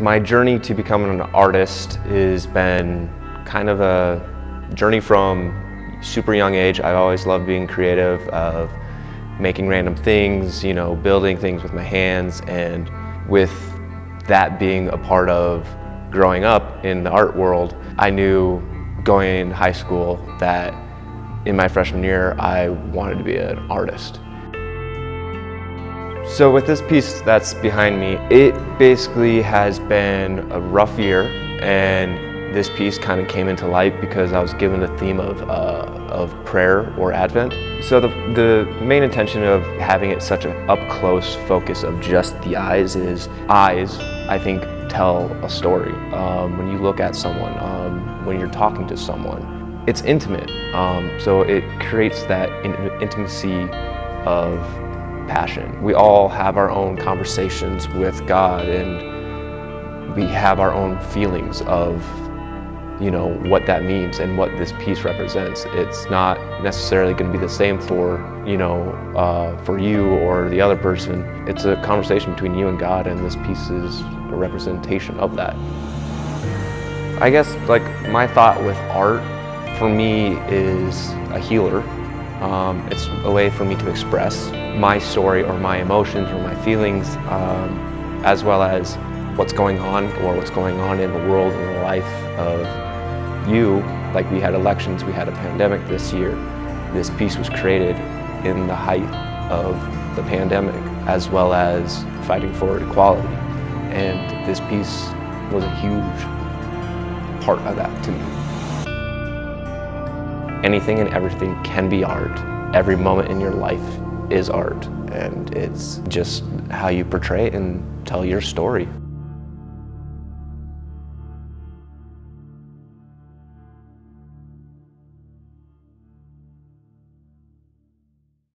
My journey to becoming an artist has been kind of a journey from super young age. I've always loved being creative, of making random things, you know, building things with my hands, and with that being a part of growing up in the art world, I knew going high school that in my freshman year I wanted to be an artist. So with this piece that's behind me, it basically has been a rough year and this piece kind of came into light because I was given the theme of, uh, of prayer or Advent. So the, the main intention of having it such an up-close focus of just the eyes is eyes, I think, tell a story. Um, when you look at someone, um, when you're talking to someone, it's intimate. Um, so it creates that in intimacy of passion. We all have our own conversations with God and we have our own feelings of you know what that means and what this piece represents. It's not necessarily going to be the same for you know uh, for you or the other person. It's a conversation between you and God, and this piece is a representation of that. I guess like my thought with art for me is a healer. Um, it's a way for me to express my story or my emotions or my feelings, um, as well as what's going on or what's going on in the world and the life of you. Like we had elections, we had a pandemic this year. This piece was created in the height of the pandemic, as well as fighting for equality. And this piece was a huge part of that to me. Anything and everything can be art. Every moment in your life is art, and it's just how you portray it and tell your story.